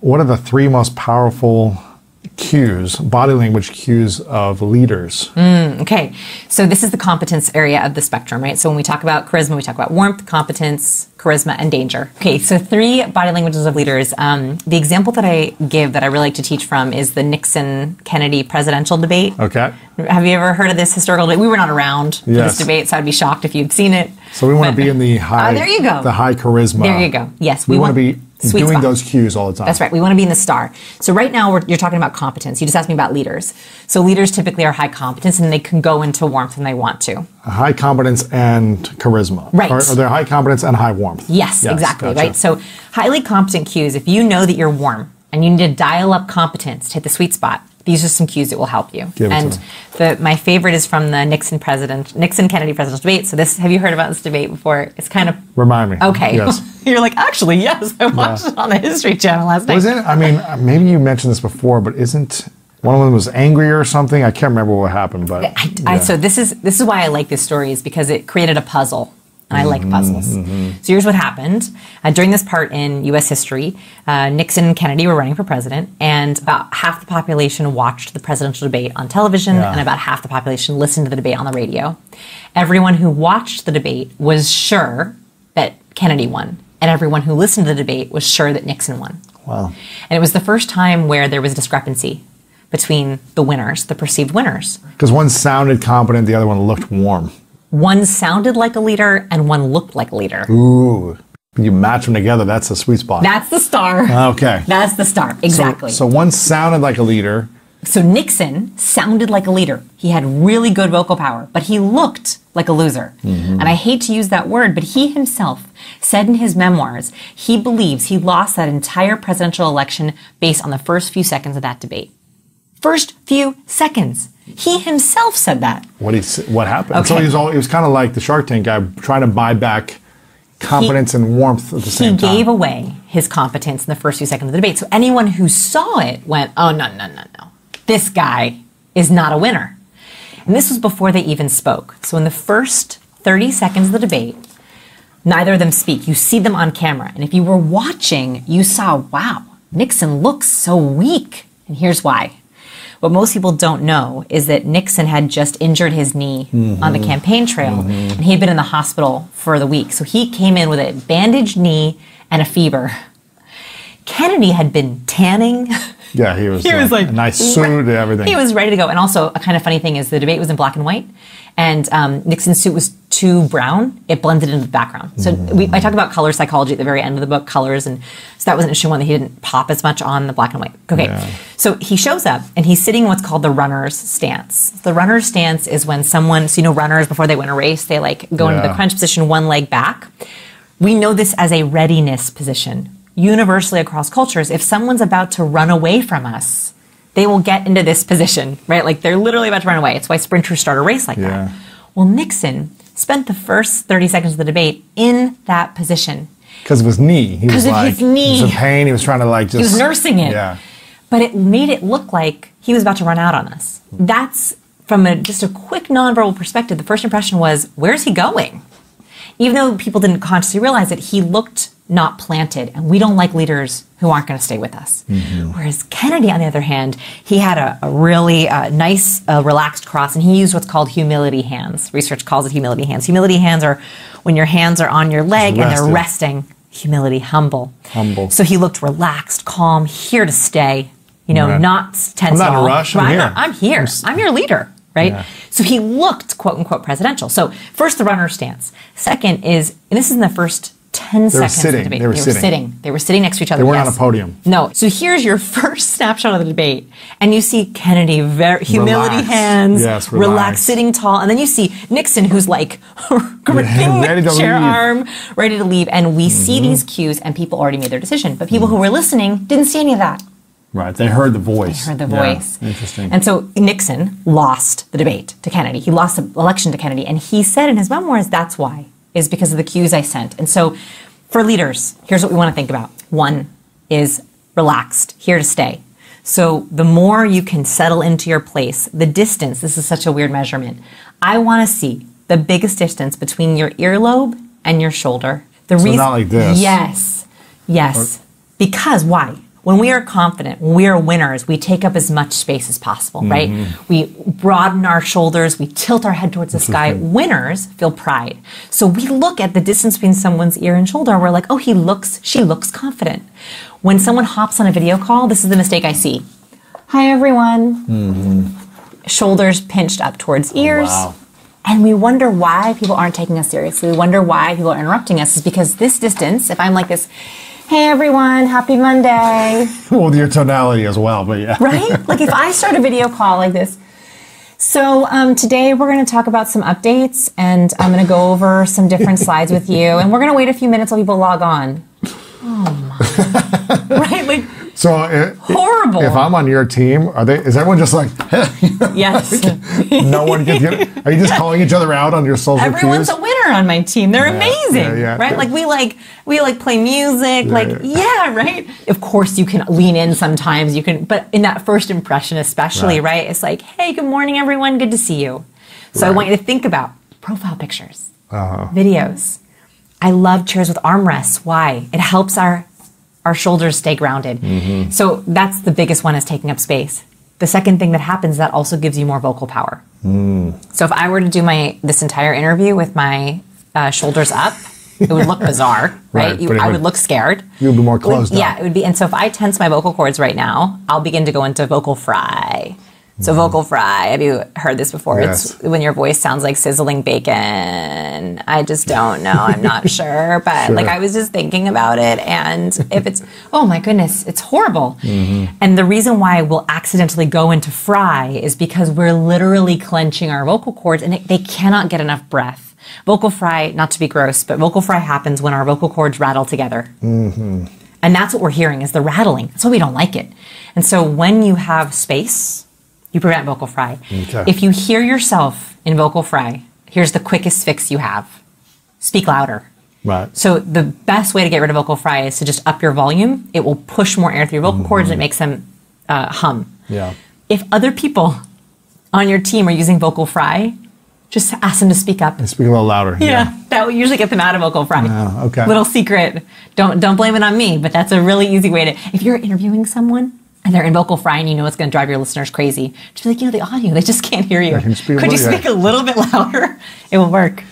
what are the three most powerful cues, body language cues of leaders? Okay, so this is the competence area of the spectrum, right? So when we talk about charisma, we talk about warmth, competence, charisma, and danger. Okay, so three body languages of leaders. Um, the example that I give that I really like to teach from is the Nixon Kennedy presidential debate. Okay. Have you ever heard of this historical debate? We were not around for Yes. this debate, so I'd be shocked if you'd seen it. So we want But- to be in the high. Ah, there you go. The high charisma. There you go. Yes, we, we want to be sweet doing spot. those cues all the time. That's right. We want to be in the star. So right now we're, you're talking about competence. You just asked me about leaders. So leaders typically are high competence and they can go into warmth when they want to. High competence and charisma. Right. Or, or they're high competence and high warmth. Yes, exactly. gotcha. Right. So highly competent cues. If you know that you're warm and you need to dial up competence to hit the sweet spot, these are some cues that will help you. And the my favorite is from the Nixon president Nixon Kennedy presidential debate. So this have you heard about this debate before? It's kind of Remind me. okay. Yes. you're like actually yes. I watched it on the History Channel last night. Wasn't I mean, uh, maybe you mentioned this before, but isn't one of them was angry or something? I can't remember what happened, but I, I, yeah. so this is this is why I like this story is because it created a puzzle, and I Mm-hmm, like puzzles. So here's what happened uh, during this part in U.S. history: uh, Nixon and Kennedy were running for president, and about half the population watched the presidential debate on television, Yeah. and about half the population listened to the debate on the radio. Everyone who watched the debate was sure that Kennedy won, and everyone who listened to the debate was sure that Nixon won. wow. And it was the first time where there was a discrepancy between the winners, the perceived winners. Because one sounded competent, the other one looked warm. One sounded like a leader and one looked like a leader. Ooh. You match them together, that's the sweet spot. That's the star. okay. That's the star. Exactly. So, so one sounded like a leader. So Nixon sounded like a leader. He had really good vocal power, but he looked like a loser. Mm-hmm. And I hate to use that word, but he himself said in his memoirs he believes he lost that entire presidential election based on the first few seconds of that debate. First few seconds. He himself said that. What he s- what happened? So Okay. he was all he was kind of like the Shark Tank guy trying to buy back competence and warmth at the he same time. He gave away his competence in the first few seconds of the debate. So anyone who saw it went, oh, no, no, no, no. This guy is not a winner. And this was before they even spoke. So in the first 30 seconds of the debate, neither of them speak. You see them on camera. And if you were watching, you saw, wow, Nixon looks so weak. And here's why. What most people don't know is that Nixon had just injured his knee on the campaign trail and he had been in the hospital for the week. So he came in with a bandaged knee and a fever. Kennedy had been tanning. yeah, he was, he was like a nice suit and everything. He was ready to go. And also, a kind of funny thing is the debate was in black and white, and um, Nixon's suit was too brown. It blended into the background. So we, I talk about color psychology at the very end of the book, colors, and so that was an interesting one that he didn't pop as much on the black and white. Okay, Yeah. so he shows up and he's sitting in what's called the runner's stance. The runner's stance is when someone, so you know, runners before they win a race, they like go into the crunch position, one leg back. We know this as a readiness position. Universally across cultures, if someone's about to run away from us, they will get into this position, right? Like they're literally about to run away. It's why sprinters start a race like Yeah. that. Well, Nixon spent the first 30 seconds of the debate in that position. Because of his knee. He was 'Cause of like, his knee. He was in pain. He was trying to like just. He was nursing it. Yeah. But it made it look like he was about to run out on us. That's from a, just a quick nonverbal perspective. The first impression was, where's he going? Even though people didn't consciously realize it, he looked not planted. And we don't like leaders who aren't going to stay with us. Whereas Kennedy, on the other hand, he had a, a really uh, nice, uh, relaxed cross, and he used what's called humility hands. Research calls it humility hands. Humility hands are when your hands are on your leg and they're resting. Humility, humble. Humble. So he looked relaxed, calm, here to stay. You know, Right. not tense. I'm not in a rush, I'm Right, here. I'm here. I'm your leader, right? Yeah. So he looked quote unquote presidential. So first the runner stance. Second is, and this is in the first ten seconds sitting. of the debate. They were sitting. They were sitting next to each other. They weren't on a podium. No. So here's your first snapshot of the debate, and you see Kennedy, very humility Relaxed. hands, Yes, relaxed, relaxed. sitting tall, and then you see Nixon, who's like gripping ready the chair leave. arm, ready to leave. And we see Mm-hmm. these cues, and people already made their decision. But people who were listening didn't see any of that. Right. They heard the voice. They heard the Yeah, voice. Interesting. And so Nixon lost the debate to Kennedy. He lost the election to Kennedy. And he said in his memoirs, that's why, is because of the cues I sent. And so for leaders, here's what we want to think about. One is relaxed, here to stay. So the more you can settle into your place, the distance, this is such a weird measurement. I want to see the biggest distance between your earlobe and your shoulder. The So not like this. Yes. Yes. because why? When we are confident, when we are winners, we take up as much space as possible, right? Mm-hmm. We broaden our shoulders, we tilt our head towards the sky. Winners feel pride. So we look at the distance between someone's ear and shoulder, and we're like, oh, he looks, she looks confident. When someone hops on a video call, this is the mistake I see. Hi, everyone. Mm-hmm. Shoulders pinched up towards oh, ears. Wow. And we wonder why people aren't taking us seriously. We wonder why people are interrupting us. Is because this distance, if I'm like this, hey everyone, happy Monday, Well, your tonality as well, but yeah. right? like if I start a video call like this. So um, today we're going to talk about some updates, and I'm going to go over some different slides with you, and we're going to wait a few minutes while people log on. Oh my! right? Like So i- horrible. if I'm on your team, are they? Is everyone just like yes. no one gets? Get, are you just calling each other out on your social Everyone's cues? a winner on my team. They're amazing, yeah, yeah. right? Like we like we like play music, like yeah. yeah. right. Of course, you can lean in sometimes. You can, but in that first impression, especially, Right. right? It's like, hey, good morning, everyone. Good to see you. So I want you to think about profile pictures, Uh-huh. videos. I love chairs with armrests. Why? It helps our our shoulders stay grounded. Mm-hmm. So that's the biggest one is taking up space. The second thing that happens that also gives you more vocal power. Mm. So if I were to do my this entire interview with my uh, shoulders up, it would look bizarre, right? Right, You- I would- look scared. You would be more It would- Yeah, it would be. And so if I tense my vocal cords right now, I'll begin to go into vocal fry. So vocal fry. Have you heard this before? Mm-hmm. Yes. It's when your voice sounds like sizzling bacon. I just don't know. I'm not sure, but Sure. like I was just thinking about it, and if it's oh my goodness, it's horrible. Mm-hmm. And the reason why we'll accidentally go into fry is because we're literally clenching our vocal cords, and it, they cannot get enough breath. Vocal fry, not to be gross, but vocal fry happens when our vocal cords rattle together. And that's what we're hearing is the rattling. That's why we don't like it. And so when you have space, you prevent vocal fry. Okay. If you hear yourself in vocal fry, here's the quickest fix you have. Speak louder. Right. So the best way to get rid of vocal fry is to just up your volume. It will push more air through your vocal cords and it makes them uh, hum. Yeah. If other people on your team are using vocal fry, just ask them to speak up. And Speak a little louder. Yeah, that will usually get them out of vocal fry. Oh, okay. Little secret. Don't don't blame it on me, but that's a really easy way to. If you're interviewing someone and they're in vocal fry and you know it's going to drive your listeners crazy, just be like, you know, the audio, they just can't hear you. Could you yeah. speak a little bit louder? It will work.